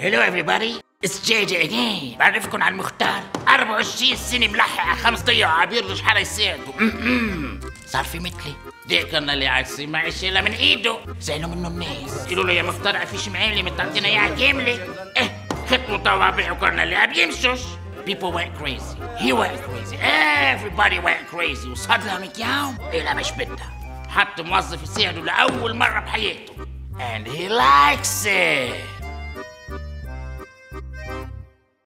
هلو everybody, جي جي اجين بعرفكم على المختار 24 سنة ملحق على خمس ضيع عبير مش حدا يساعده صار في مثلي ذكرنا اللي عكسي ما عيش الا من إيده زعلوا منه الناس قالوا له يا مختار فيش معاملة متعطينا تعطينا اياها كاملة إيه ختموا طوابع وكرنا اللي بيمشوش People went crazy. He went crazy. Everybody went crazy. وصار لهم اياهم إلى مش بدها. حط موظف يساعده لأول مرة بحياته. And he likes it.